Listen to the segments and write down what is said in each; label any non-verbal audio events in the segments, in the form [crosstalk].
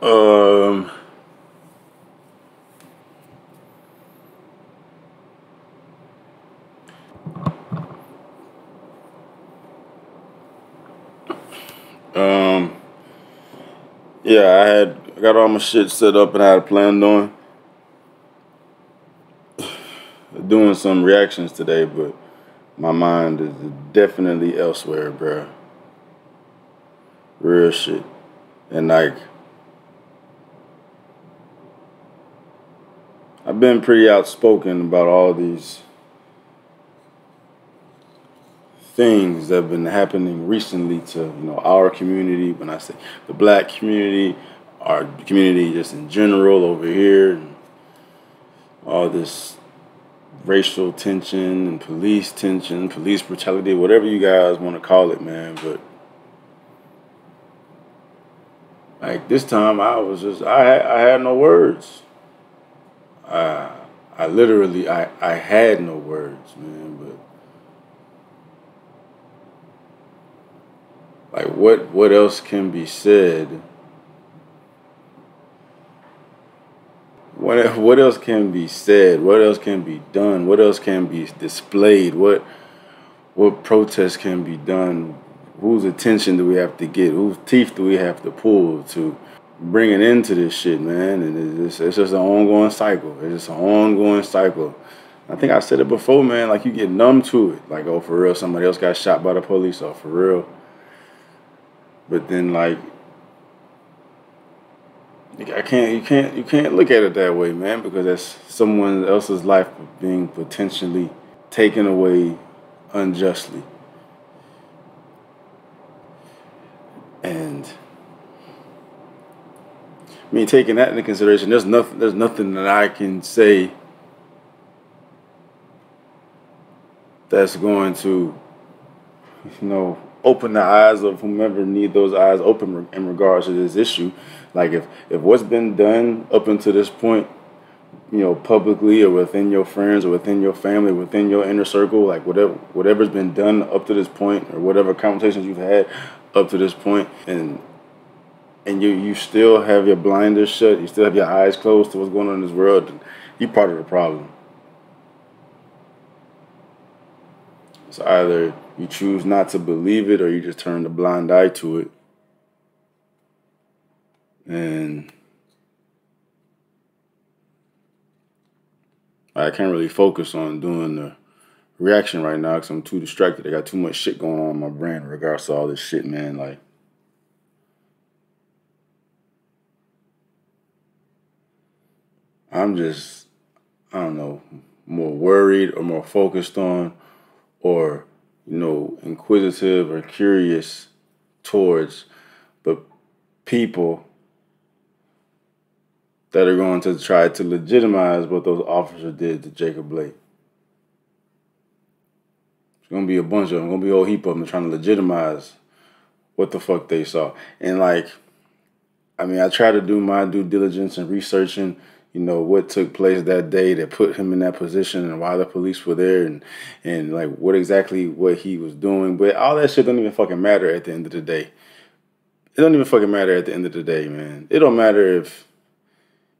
Um. Um. Yeah, I had I got all my shit set up and I had planned on [sighs] doing some reactions today, but my mind is definitely elsewhere, bruh. Real shit. And like, I've been pretty outspoken about all these things that have been happening recently to you know our community. When I say the black community, our community just in general over here, and all this racial tension and police tension, police brutality, whatever you guys want to call it, man. But like this time, I was just I I had no words. I I literally I I had no words, man. But like, what what else can be said? What [laughs] what else can be said? What else can be done? What else can be displayed? What what protest can be done? Whose attention do we have to get? Whose teeth do we have to pull to bring it into this shit, man? And it's, it's just an ongoing cycle. It's just an ongoing cycle. I think I said it before, man. Like you get numb to it. Like, oh, for real, somebody else got shot by the police. Oh, for real. But then, like, I can't you can't you can't look at it that way, man, because that's someone else's life being potentially taken away unjustly. And I mean taking that into consideration, there's nothing there's nothing that I can say that's going to you know open the eyes of whomever need those eyes open in regards to this issue. Like if if what's been done up until this point, you know, publicly or within your friends or within your family, within your inner circle, like whatever whatever's been done up to this point or whatever conversations you've had up to this point and and you you still have your blinders shut, you still have your eyes closed to what's going on in this world, you're part of the problem. It's either you choose not to believe it or you just turn the blind eye to it. And I can't really focus on doing the reaction right now because I'm too distracted. I got too much shit going on in my brain in regards to all this shit, man. Like, I'm just, I don't know, more worried or more focused on or you know, inquisitive or curious towards the people that are going to try to legitimize what those officers did to Jacob Blake. It's gonna be a bunch of them, gonna be a whole heap of them trying to legitimize what the fuck they saw. And like, I mean, I try to do my due diligence and researching you know what took place that day that put him in that position and why the police were there and and like what exactly what he was doing. But all that shit don't even fucking matter at the end of the day. It don't even fucking matter at the end of the day man. It don't matter if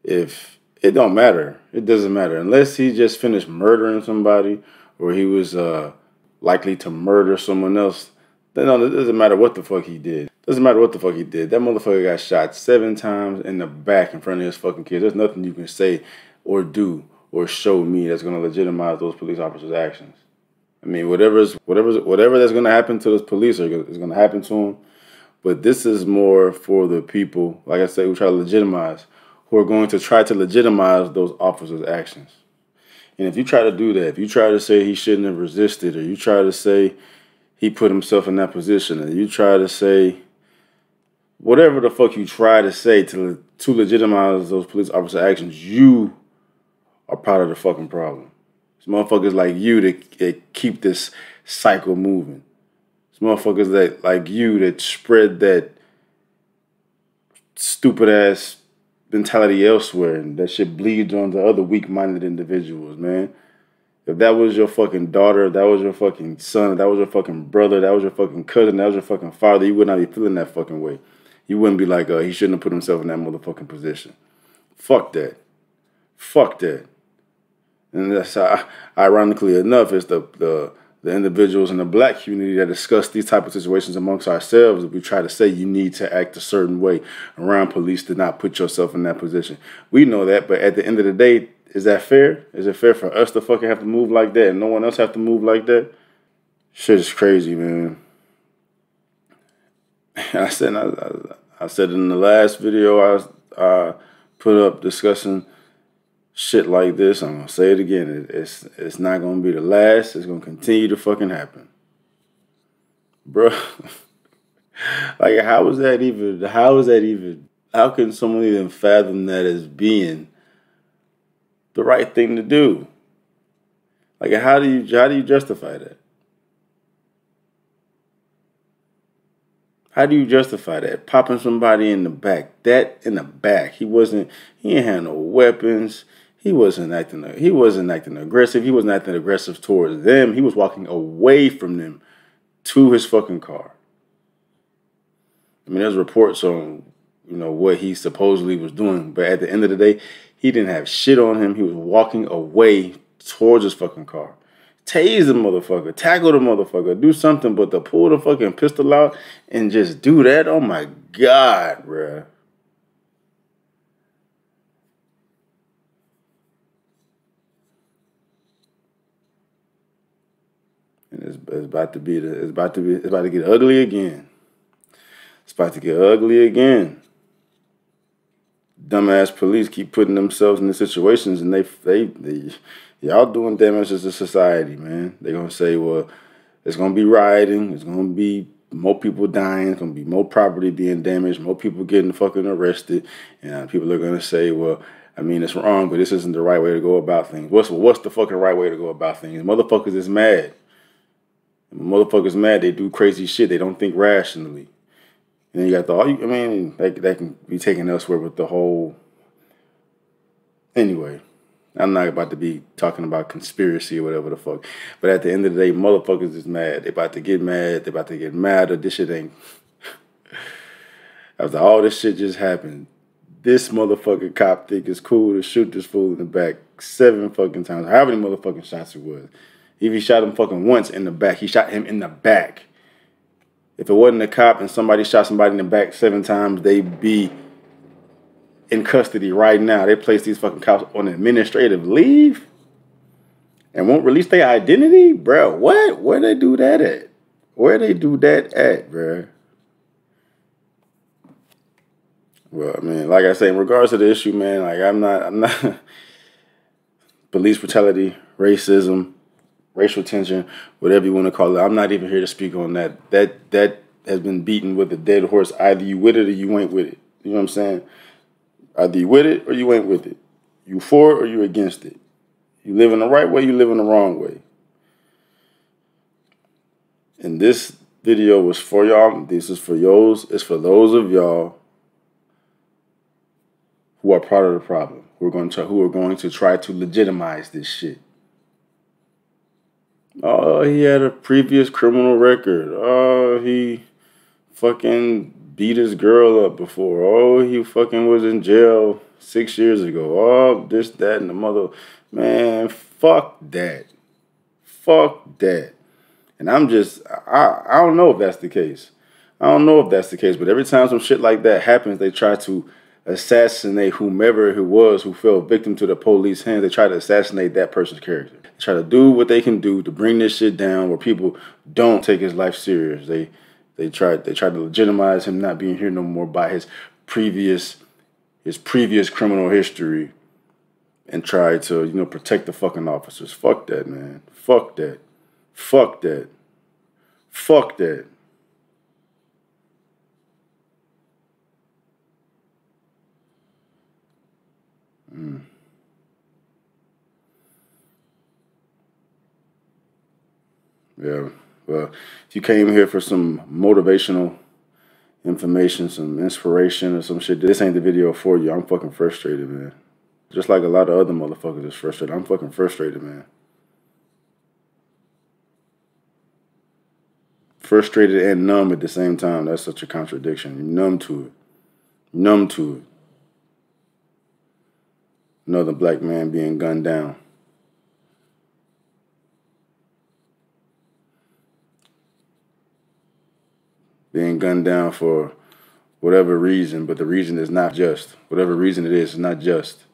if it don't matter. It doesn't matter. Unless he just finished murdering somebody or he was uh likely to murder someone else then no, it doesn't matter what the fuck he did doesn't matter what the fuck he did. That motherfucker got shot seven times in the back in front of his fucking kids. There's nothing you can say or do or show me that's gonna legitimize those police officers' actions. I mean, whatever's whatever's whatever that's gonna happen to those police is gonna happen to them. But this is more for the people, like I said, who try to legitimize, who are going to try to legitimize those officers' actions. And if you try to do that, if you try to say he shouldn't have resisted, or you try to say he put himself in that position, and you try to say whatever the fuck you try to say to to legitimize those police officer actions, you are part of the fucking problem. It's motherfuckers like you that, that keep this cycle moving. It's motherfuckers that like you that spread that stupid ass mentality elsewhere and that shit bleeds onto other weak minded individuals, man. If that was your fucking daughter, if that was your fucking son, that was your fucking brother, that was your fucking cousin, that was your fucking father, you would not be feeling that fucking way You wouldn't be like, uh, he shouldn't have put himself in that motherfucking position. Fuck that. Fuck that. And that's how, ironically enough, it's the the the individuals in the black community that discuss these type of situations amongst ourselves. If we try to say you need to act a certain way around police to not put yourself in that position. We know that, but at the end of the day, is that fair? Is it fair for us to fucking have to move like that and no one else have to move like that? Shit is crazy, man. [laughs] I said I, I, said in the last video I I put up discussing shit like this. I'm gonna say it again. it's it's not gonna be the last. It's gonna continue to fucking happen, bro. [laughs] like how is that even? How is that even? How can someone even fathom that as being the right thing to do? Like how do you how do you justify that? How do you justify that? Popping somebody in the back. That in the back. He wasn't he ain't had no weapons. He wasn't acting he wasn't acting aggressive. He wasn't acting aggressive towards them. He was walking away from them to his fucking car. I mean, there's reports on, you know, what he supposedly was doing, but at the end of the day, he didn't have shit on him. He was walking away towards his fucking car tase the motherfucker, tackle the motherfucker, do something, but to pull the fucking pistol out and just do that, oh my god, bruh. And it's, it's about to be the, it's about to be it's about to get ugly again. It's about to get ugly again. Dumbass police keep putting themselves in the situations and they they they y'all doing damage to society, man. They're gonna say, well, it's gonna be rioting, it's gonna be more people dying, it's gonna be more property being damaged, more people getting fucking arrested, and people are gonna say, well, I mean, it's wrong, but this isn't the right way to go about things. What's what's the fucking right way to go about things? Motherfuckers is mad. Motherfuckers mad. They do crazy shit. They don't think rationally. And then you got the. All you I mean, that that can be taken elsewhere with the whole. Anyway, I'm not about to be talking about conspiracy or whatever the fuck. But at the end of the day, motherfuckers is mad. They about to get mad. They about to get mad or this shit ain't. [laughs] After all this shit just happened, this motherfucking cop think it's cool to shoot this fool in the back seven fucking times. How many motherfucking shots it was. If he shot him fucking once in the back, he shot him in the back. If it wasn't a cop and somebody shot somebody in the back seven times, they'd be in custody right now. They place these fucking cops on administrative leave and won't release their identity, bro. What? Where they do that at? Where they do that at, bro? Well, I mean, like I say, in regards to the issue, man, like I'm not, I'm not [laughs] police brutality, racism, racial tension, whatever you want to call it. I'm not even here to speak on that. That that has been beaten with a dead horse. Either you with it or you ain't with it. You know what I'm saying? Either you with it or you ain't with it. You for it or you against it. You live in the right way, you live in the wrong way. And this video was for y'all. This is for yours. It's for those of y'all who are part of the problem. Who are going to who are going to try to legitimize this shit. Oh, he had a previous criminal record. Oh, he fucking beat his girl up before. Oh, he fucking was in jail six years ago. Oh, this, that, and the mother. Man, fuck that. Fuck that. And I'm just, I, I don't know if that's the case. I don't know if that's the case, but every time some shit like that happens, they try to assassinate whomever it was who fell victim to the police hands. They try to assassinate that person's character. They try to do what they can do to bring this shit down where people don't take his life serious. They they tried they tried to legitimize him not being here no more by his previous his previous criminal history and tried to, you know, protect the fucking officers. Fuck that, man. Fuck that. Fuck that. Fuck that. Mm. Yeah. Well, if you came here for some motivational information, some inspiration or some shit, this ain't the video for you. I'm fucking frustrated, man. Just like a lot of other motherfuckers is frustrated. I'm fucking frustrated, man. Frustrated and numb at the same time. That's such a contradiction. You're numb to it. numb to it. Another black man being gunned down. Being gunned down for whatever reason, but the reason is not just. Whatever reason it is, it's not just.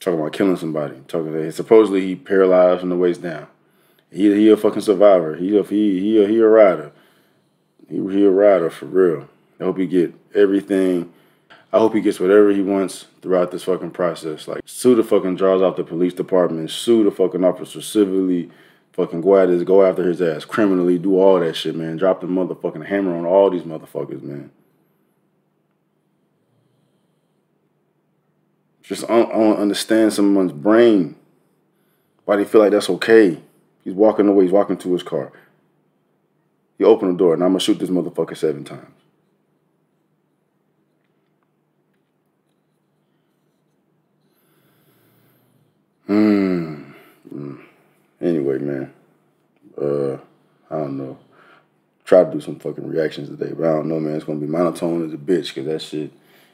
Talking about killing somebody. Talking about supposedly he paralyzed from the waist down. He he a fucking survivor. He a he he a, he a rider. He he a rider for real. I hope he get everything. I hope he gets whatever he wants throughout this fucking process. Like sue the fucking draws off the police department, sue the fucking officer civilly, fucking go at his go after his ass criminally, do all that shit, man. Drop the motherfucking hammer on all these motherfuckers, man. Just I don't understand someone's brain. Why they feel like that's okay. He's walking away. He's walking to his car. He opened the door, and I'm gonna shoot this motherfucker seven times. Hmm. Anyway, man. Uh, I don't know. Try to do some fucking reactions today, but I don't know, man. It's gonna be monotone as a bitch because that shit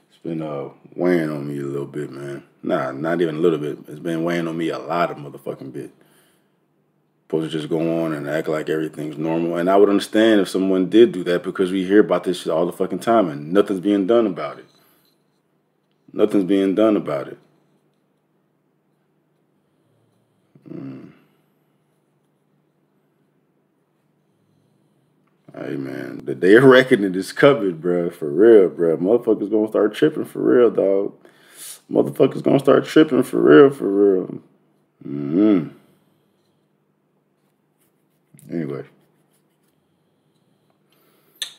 it's been uh, weighing on me a little bit, man. Nah, not even a little bit. It's been weighing on me a lot of motherfucking bit. Supposed to just go on and act like everything's normal. And I would understand if someone did do that because we hear about this shit all the fucking time and nothing's being done about it. Nothing's being done about it. Mm. Hey man, the day of reckoning is coming, bro. For real, bro. Motherfuckers gonna start tripping for real, dog. Motherfuckers gonna start tripping for real, for real. Mm-hmm. Anyway.